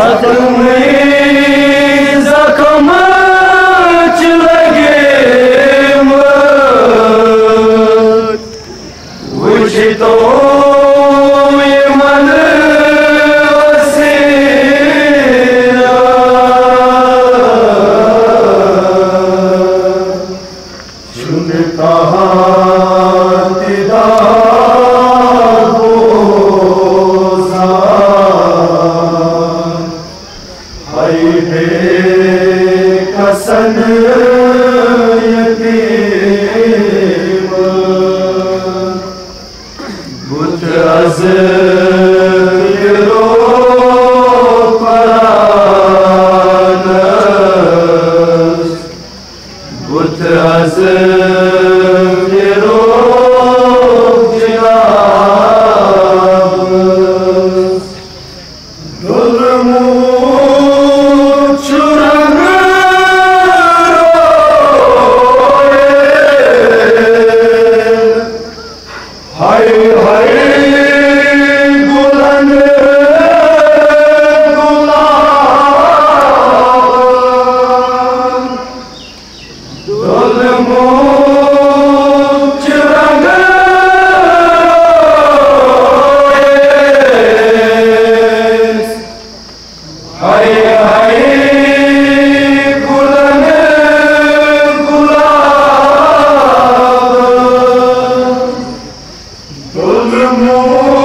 Zatrumi. كسن يتيم متأزم Hazır Todo know?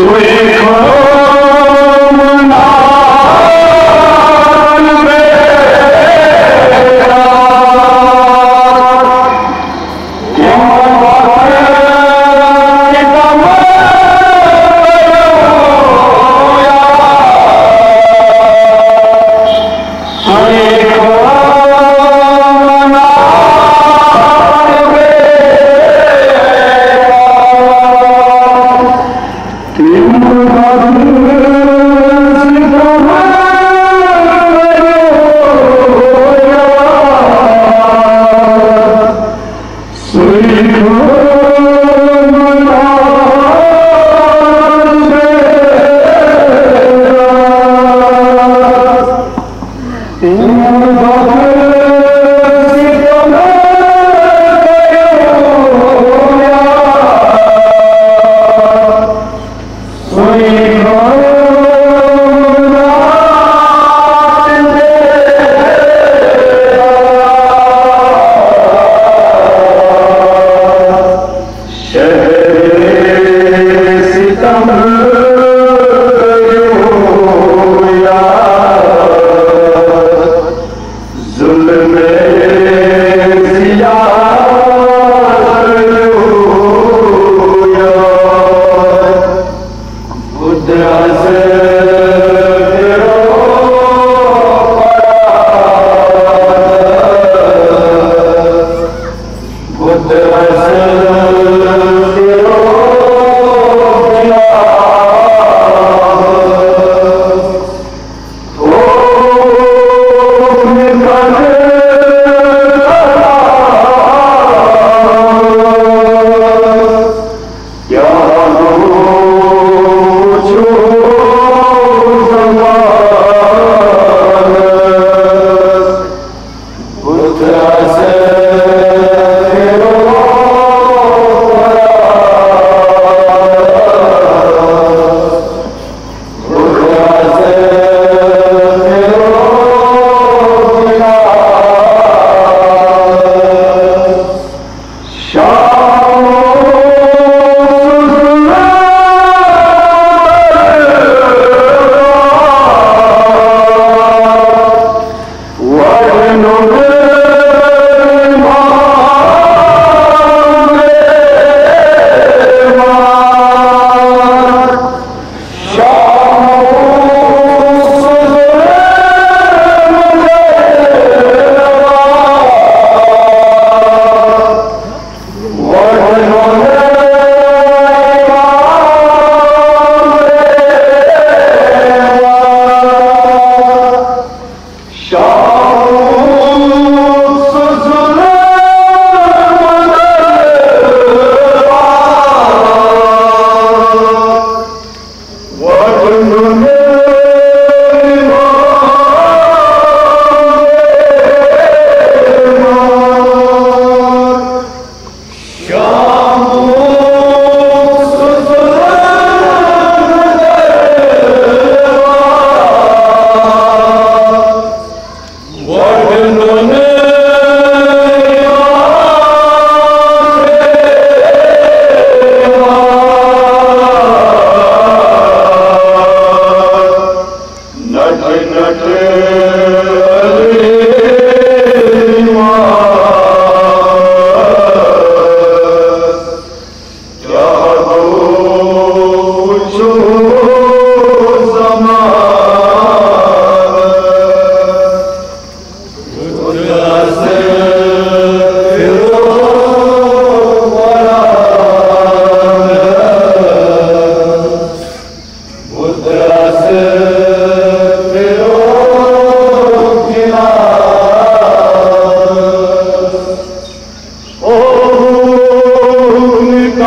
So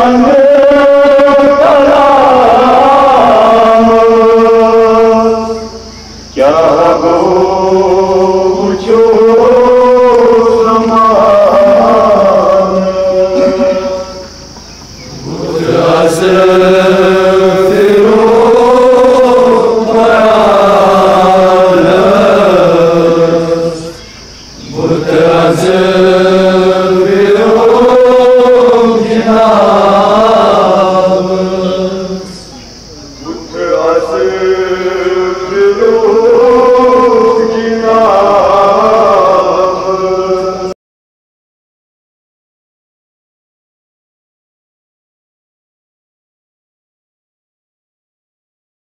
चोम